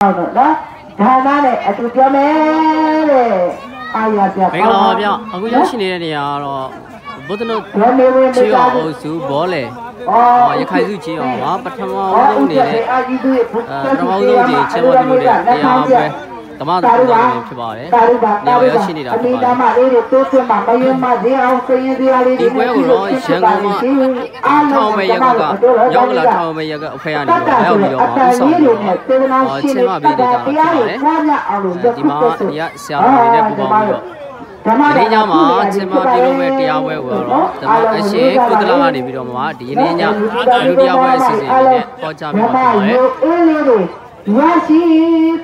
ဟုတ်တော့နော်ဒါနနဲ့အတူပြောမယ်တဲ့အာရပြမင်္ဂလာပါဗျအခုရောက်ရှိနေတဲ့နေရာကတော့ဘုဒ္ဓနုဘယ်နေဝင်ချီအောင်အုပ်စုဘောလေဩအော်ရခိုင်စုချီအောင်ပါပထမဆုံးနေတဲ့အာကြီးသူရဲ့ဘုအဲပထမဆုံးကြီးချင်းမပြုလို့တဲ့တရားပဲ ဓမ္မတော်တော်ဖြစ်ပါတယ်တာရုပါနေတာရာရုရောက်ပါရှိနေတာအဖြစ်မိပါသားတယ်မလေးတွေတိုးထွန်းမှာမယုံမဈေးအောင်စရင်တရားလေးတွေဒီပွဲကိုတော့ရန်ကုန်မှာထောင်မဲ့ရက်ကရောက်ကလာထောင်မဲ့ရက်ကအဖေရနေတော့ရောက်ပြီးတော့မှဥဆောင်ပြီးတော့အော်ချင်းမပေးနေတာဖြစ်ပါတယ်ဒီမှာဒီကဆရာတော်တွေနဲ့ပူပေါင်းပြီးတော့ဓမ္မဒီညမှာချင်းမပြုလို့မဲ့တရားပွဲကိုတော့ဓမ္မအရှင်ကုသလကနေပြီးတော့မှဒီနေ့ညလူတရားပွဲအစီအစဉ်လေးနဲ့ဟောကြားပေးပါမယ်အေးလေးတွေ ရရှိ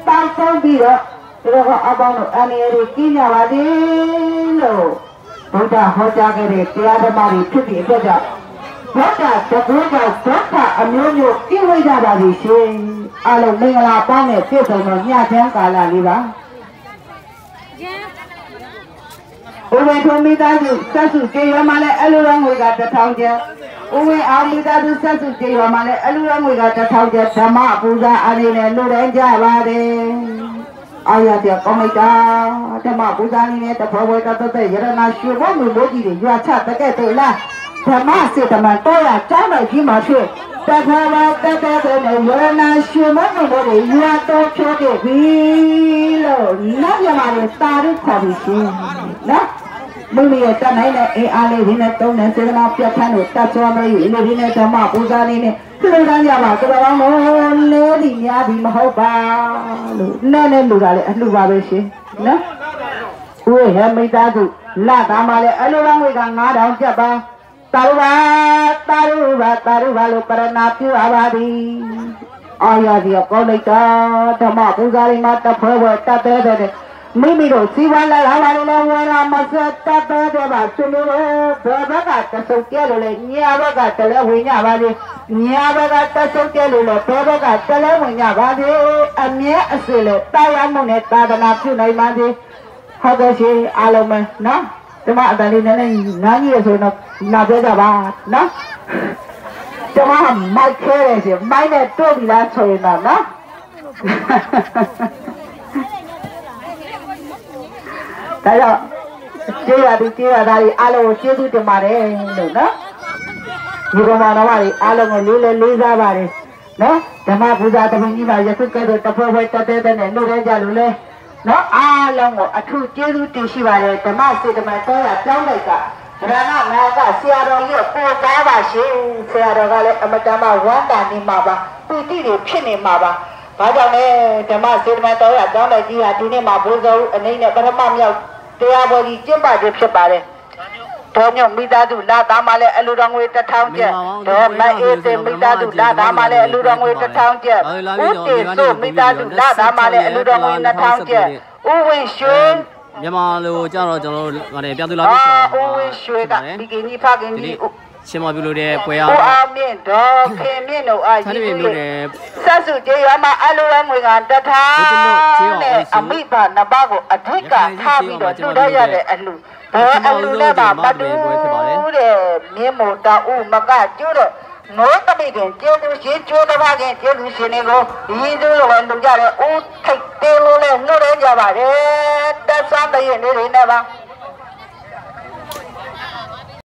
တောက်ဆုံးပြီးတော့ဒီတော့အပေါင်းတို့အနေရည်ကြီးကြပါသေးလို့ဘုရားဟောကြားခဲ့တဲ့တရားဓမ္မတွေဖြစ်ပြီးအတွက်ကြောင့်ဘုရားတကူကဒုက္ခအမျိုးမျိုးပြည့်ဝကြပါလိမ့်ရှင်အလုံးမင်္ဂလာပေါင်းနဲ့ပြည့်စုံသောညချမ်းကာလလေးပါဥပ္ပေထုံမိသားစုဆက်စုကျေရမှာလဲအလူရငွေကတစ်ထောင်ကျပ် ဥဝေအောင်မိသားစုဆက်စုကျေရမှာလဲအလူရငွေကတစ်ထောင်ကျပ်ဓမ္မပူဇာအနေနဲ့လူတိုင်းကြပါတယ်အာရတဲ့ကောမိတာဓမ္မပူဇာအနေနဲ့တဘောဝေတတတဲ့ရတနာရွှေဘုံမျိုးမိုးကြီးတွေရွာချတကဲ့တို့လားဓမ္မစေတမန်တော့ရကျောင်းတော်ကြီးမှာဖြစ်တထာဝတတတဲ့ရတနာရွှေဘုံမျိုးတွေရွာတော့ဖြိုးခဲ့ပြီလို့နောက်ရမှာတာရုခေါ်ပြီးရှင်နော် မိမိရဲ့တတ်နိုင်တဲ့အိမ်အားလေးဒီနဲ့တုံးတဲ့စေတနာပြတ်ထန်းလို့တတ်သွားမလို့ဒီလိုဒီနဲ့ဓမ္မပူဇာလေးနဲ့ပြုလုပ်ကြပါကြပါတော့လို့လေးဒီများဒီမဟုတ်ပါလို့နဲ့နဲ့လူကလည်းအလှပါပဲရှင်နော်ဦးရဲ့မိသားစုလက်သားမှလည်းအလိုလောင်းဝေက9000ကျပ်ပါတာရုပါတာရုပါတာရုပါလို့ပရဏာပြုအပ်ပါသည်အာရဒီကောလိုက်တာဓမ္မပူဇာလေးမှာတဖွဲဖွဲတတ်တဲ့တဲ့ မိမိတို့စီဝါလာလာလာလို့ဝါလာမစတတ်တဲ့ပါသူတို့ဘောဘကတဆုပ်ကျဲလို့လေညာဘကတလဲဝင်ညပါလေညာဘကတဆုပ်ကျဲလို့လေဘောဘကတလဲဝင်ညပါလေအမြဲအစစ်လေတာယာမှုနဲ့သာသနာပြုနိုင်ပါစေဟုတ်ကဲ့ရှင်အားလုံးပဲနော်ဒီမှာအတန်လေးနည်းနည်းနားကြီးရဆိုတော့နာပြောကြပါနော်ကျမမိုက်ခဲတယ်ရှင်မိုက်နဲ့တို့ပြီလားဆိုရင်တော့နော် ဒါကြောင့်ကျေးရသည်ကျေးရသားတွေအားလုံးကိုကျေးဇူးတင်ပါတယ်လို့နော်ဒီကမာနမတွေအားလုံးကိုလေးလေးလေးစားပါတယ်နော်ဓမ္မပူဇာတမန်ကြီးမှာယခုကဲ့သို့တဖွဲဖွဲတက်တဲ့တဲ့နဲ့နှုတ်ရဲကြလို့လဲနော်အားလုံးကိုအထူးကျေးဇူးတင်ရှိပါတယ်ဓမ္မစေတမန်တော်ရပြောင်းလိုက်ကရဏနာကဆရာတော်ကြီးကိုပို့ကားပါရှင်ဆရာတော်ကလည်းအမတန်မှဝမ်းတာနေမှာပါပူတိတွေဖြစ်နေမှာပါဘာကြောင့်လဲဓမ္မစေတမန်တော်ရပြောင်းလိုက်ကြီးဟာဒီနေ့မှာဘုဇောအနေနဲ့ပထမမြောက် တရားပေါ်ကြီးကျင့်ပခြင်းဖြစ်ပါတယ်တော်ညမိသားစုလာသားမလည်းအလူတော်ငွေတစ်ထောင်ကျပ်တော်မအေးသေးမိသားစုလာသားမလည်းအလူတော်ငွေတစ်ထောင်ကျပ်ဦးတေဆိုမိသားစုလာသားမလည်းအလူတော်ငွေနှစ်ထောင်ကျပ်ဦးဝင်းရွှေမြန်မာလိုကြတော့ကျွန်တော်တို့ဗါတယ်ပြောင်းသူလာအာပြီးဆိုဦးဝင်းရွှေကဒီကင်းကြီးဖခင်ကြီး ဦးချင်းမပြုလို့တဲ့ပွဲရဦးအောင်မြင့်တော်ခင်မြင့်တို့အာဆန်းကြီးနေမြို့နယ်ဆက်စုကျေးရွာမှာအလူတော်ငွေကတထားနဲ့အမိဘနှစ်ပါးကိုအဓိကထားပြီးတော့တူတော့ရတဲ့အလူဘယ်အလူနဲ့မှမတူတဲ့မြင်းမို့တောက်ဦးမကကျိုးတော့နိုးတမိခင်ကျေးဇူးရှင်ကျိုးတစ်ပါးခင်ကျေးဇူးရှင်တွေကိုရည်စူးလိုလုပ်ကြတဲ့ဦးထိတ်တေးလို့လဲနှုတ်ရကြပါတယ်တက်ဆန်းတဲ့ရည်နေနေပါ